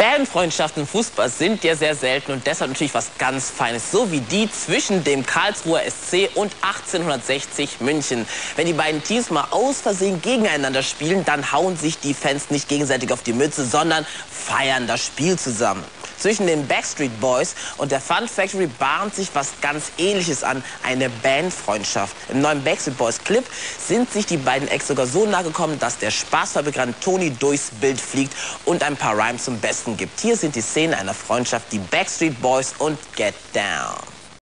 Fanfreundschaften im Fußball sind ja sehr selten und deshalb natürlich was ganz Feines, so wie die zwischen dem Karlsruher SC und 1860 München. Wenn die beiden Teams mal aus Versehen gegeneinander spielen, dann hauen sich die Fans nicht gegenseitig auf die Mütze, sondern feiern das Spiel zusammen. Zwischen den Backstreet Boys und der Fun Factory bahnt sich was ganz ähnliches an, eine Bandfreundschaft. Im neuen Backstreet Boys Clip sind sich die beiden Ex sogar so nahe gekommen, dass der Spaßfabrikant Tony durchs Bild fliegt und ein paar Rhymes zum Besten gibt. Hier sind die Szenen einer Freundschaft, die Backstreet Boys und Get Down.